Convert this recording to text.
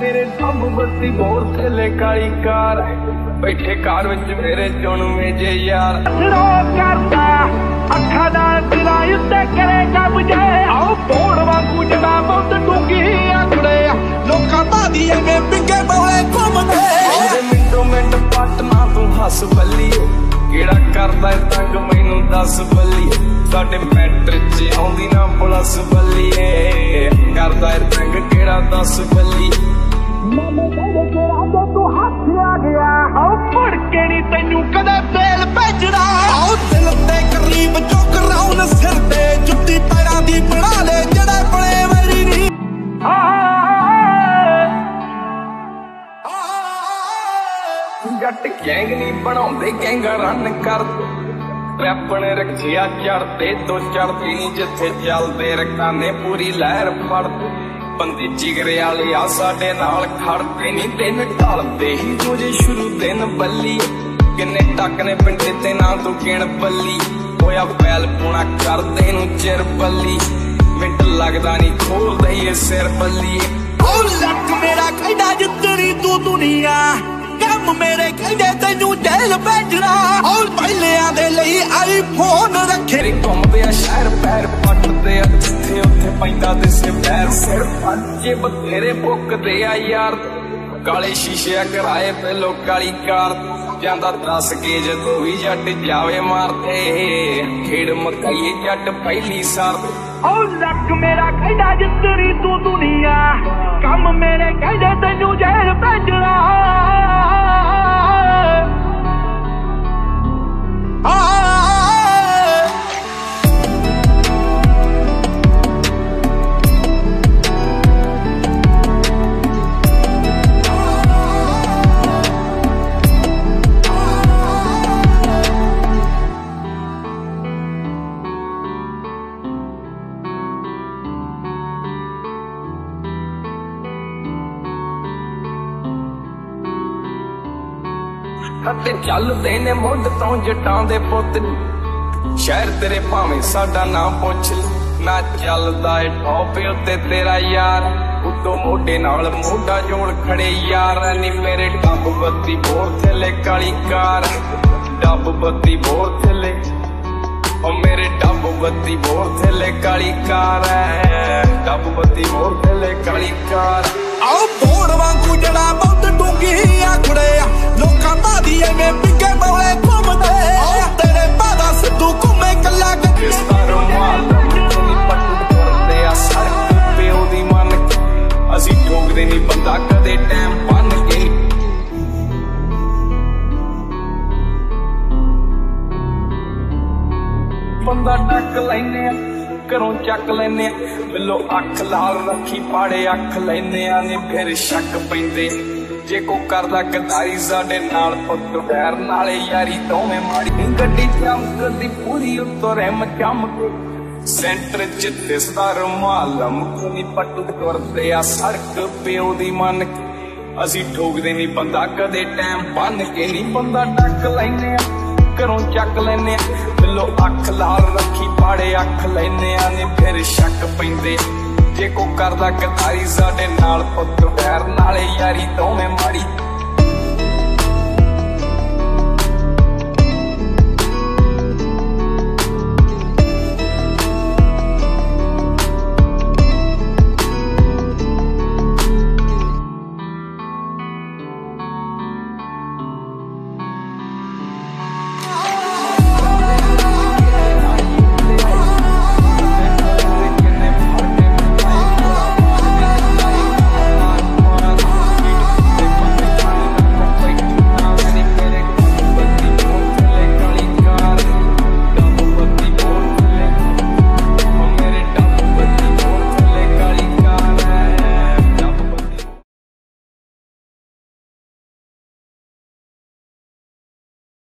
ਤੇਰੇ ਸਭ ਬੱਤੀ ਬੋਰ ਥੱਲੇ ਕਾਲੀ ਕਾਰ। ਬੈਠੇ ਕਾਰ ਵਿੱਚ ਮੇਰੇ ਚੁਣਵੇਂ ਜੇ ਯਾਰ। ਰੋ ਕਰਦਾ ਅੱਖਾਂ ਨਾਲ ਦਿਲਾਂ ਉੱਤੇ ਕਰੇਗਾ ਬੁਝੇ ਆਓ ਬੋੜ ਵਾਂਗੂ ਜਣਾ ਬਹੁਤ ਡੂੰਗੀ ਆਖੜੇ। ਲੋਕਾਂ ਬਾਦੀ ਐਵੇਂ ਪਿੱਗੇ ਬੋਲੇ ਘੁੰਮਦੇ। ਮਿੰਟੋ ਮਿੰਟ ਪੱਟ ਨਾ ਤੂੰ ਹੱਸ ਬੱਲੀਏ। ਕਿਹੜਾ ਕਰਦਾ ਏ ਤੰਗ? ਮੈਨੂੰ ਦੱਸ ਬੱਲੀ ਸਾਡੇ ਮੈਟਰ ਚ ਆਉਂਦੀ ਨਾ ਪਲਸ ਬੱਲੀਏ। ਕਰਦਾ ਏ ਤੰਗ? ਕਿਹੜਾ ਜੱਟ ਗੈਂਗ ਨਹੀਂ ਬਣਾਉਂਦੇ, ਗੈਂਗਾ ਰਨ ਕਰ ਰੈਪਣ ਰੱਖਿਆ ਚੜਦੇ ਤੋਂ ਚੜਦੀ ਨਹੀਂ ਜਿੱਥੇ ਚੱਲਦੇ ਰਕਾਨੇ ਪੂਰੀ ਲਹਿਰ ਫੜਦੇ ਬੰਦੇ ਜਿਗਰੇ ਵਾਲੇ ਆ ਸਾਡੇ ਨਾਲ ਖੜਦੇ ਨਹੀਂ ਦਿਨ ਢਲਦੇ ਹੀ ਜੋ ਜੇ ਸ਼ੁਰੂ ਦਿਨ ਬੱਲੀ। ਕਿੰਨੇ ਟੱਕ ਨੇ ਪਿੰਡੇ ਤੇ ਨਾ ਤੂੰ ਗਿਣ ਬੱਲੀ। ਹੋਇਆ ਬੈਲ ਪੁਣਾ ਕਰਦੇ ਨੂੰ ਚਿਰ ਬੱਲੀ। ਮਿੰਟ ਲੱਗਦਾ ਨਹੀਂ ਖੋਲਦਾ ਈ ਇਹ ਸਿਰ ਬੱਲੀ। ਉਹ ਲੱਕ ਮੇਰਾ ਕਹਿੰਦਾ ਜਿੱਤਰੀ ਤੂੰ ਦੁਨੀਆ ਕੰਮ ਮੇਰੇ ਕਹਿੰਦੇ ਤੈਨੂੰ ਜੇਲ ਭੇਜਣਾ? ਔਰ ਪਹਿਲਿਆਂ ਦੇ ਲਈ ਆਈਫੋਨ ਰੱਖੇ। ਤੇਰੇ ਘੁੰਮਦੇ ਆ ਸ਼ਹਿਰ ਪੈਰ ਪੱਟਦੇ ਆ ਜਿੱਥੇ ਉੱਥੇ ਪੈਂਦਾ ਦਿਸੇ ਪੈਰ ਸਿਰ ਪੰਜੇ ਬਥੇਰੇ ਬੁੱਕਦੇ ਆ ਯਾਰ। ਕਾਲੇ ਸ਼ੀਸ਼ੇ ਕਰਾਏ ਪਹਿਲੋ ਕਾਲੀ ਕਾਰ ਜਾਂਦਾ ਦੱਸ ਕੇ ਜਦੋਂ ਵੀ ਜੱਟ ਜਾਵੇ ਮਾਰਦੇ। ਖੇਡ ਮਕਾਈਏ ਜੱਟ ਪਹਿਲੀ ਸਾਰ। ਆਓ ਲੱਕ ਮੇਰਾ ਕਹਿੰਦਾ ਜਿੱਤਰੀ ਤੂੰ ਦੁਨੀਆ ਕੰਮ ਮੇਰੇ ਕਹਿੰਦੇ ਤੈਨੂੰ ਜੇਲ ਭੇਜਣਾ। ਅਤੇ ਚੱਲਦੇ ਨੇ ਮੁੱਢ ਤੋਂ ਜਟਾਂ ਦੇ ਪੁੱਤ ਸ਼ਹਿਰ ਤੇਰੇ ਭਾਵੇਂ ਸਾਡਾ ਨਾਮ ਪੁੱਛ ਲੈ। ਨਾ ਚੱਲਦਾ ਏ ਟੌਪ ਉੱਤੇ ਤੇਰਾ ਯਾਰ। ਉੱਤੋਂ ਮੋਢੇ ਨਾਲ ਮੋਢਾ ਜੋੜ ਖੜੇ ਯਾਰ। ਨੀ ਮੇਰੇ ਡੱਬ ਬੱਤੀ ਬੋਰ ਥੱਲੇ ਕਾਲੀ ਕਾਰ। ਡੱਬ ਬੱਤੀ ਬੋਰ ਥੱਲੇ। ਓ ਮੇਰੇ ਡੱਬ ਬੱਤੀ ਬੋਰ ਥੱਲੇ ਕਾਲੀ ਕਾਰ ਐ। ਡੱਬ ਬੱਤੀ ਬੋਰ ਥੱਲੇ ਕਾਲੀ ਕਾਰ। ਆਓ ਬੋੜ ਵਾਂਗੂ ਜੜਾ ਬਹੁਤ ਡੂੰਗੀ। ਲੋਕਾਂ ਐਵੇਂ ਪਿੱਗੇ ਬੋਲੇ ਘੁੰਮਦੇ। ਆਓ ਤੇਰੇ ਬਾਦਾ ਸਿੱਧੂ ਘੁੰਮੇ ਕੱਲਾ ਗੱਡੇ ਕਿਸ ਦਾ ਰੁਮਾਲ ਆ ਸੜਕ ਪਿਓ ਦੀ ਮਨ ਅਸੀਂ ਠੋਕਦੇ ਨਹੀਂ, ਬੰਦਾ ਕਦੇ ਟਾਈਮ ਬੰਨ ਕੇ ਬੰਦਾ ਟੱਕ ਲੈਨੇ ਆ, ਘਰੋਂ ਚੱਕ ਲੈਨੇ ਆ। ਬਿੱਲੋ ਅੱਖ ਲਾਲ ਰੱਖੀ, ਪਾੜੇ ਅੱਖ ਲੈਨੇ ਆ ਨੇ, ਫਿਰ ਸ਼ੱਕ ਪੈਂਦੇ। ਜੇ ਕੋ ਕਰਦਾ ਗਦਾਰੀ ਸਾਡੇ ਨਾਲ ਪੁੱਤ ਵੈਰ, ਨਾਲੇ ਯਾਰੀ ਦੋਵੇਂ ਮਾੜੀ ਗੱਡੀ ਚਮਕਦੀ ਪੂਰੀ ਉੱਤੋਂ ਰਹਿਮ ਚਮਕ। ਸੈਂਟਰ ਚ ਦਿਸਦਾ ਰੁਮਾਲਮ ਕੋਈ ਪੱਟੂ ਤੁਰਦੇ ਆ ਸੜਕ ਪਿਓ ਦੀ ਮਨ ਅਸੀਂ ਠੋਕਦੇ ਨਹੀਂ ਬੰਦਾ, ਕਦੇ ਟਾਈਮ ਬੰਨ ਕੇ ਨਹੀਂ ਬੰਦਾ ਟੱਕ ਲੈਨੇ ਆ। ਘਰੋਂ ਚੱਕ ਲੈਨੇ ਆ, ਬਿੱਲੋ ਅੱਖ ਲਾਲ ਰੱਖੀ, ਪਾੜੇ ਅੱਖ ਲੈਨੇ ਆ, ਨੇ ਫਿਰ ਸ਼ੱਕ ਪੈਂਦੇ ਜੇ ਕੋ ਕਰਦਾ ਗਦਾਰੀ ਸਾਡੇ ਨਾਲ ਪੁੱਤ ਵੈਰ ਨਾਲੇ ਯਾਰੀ ਦੋਵੇਂ ਮਾੜੀ।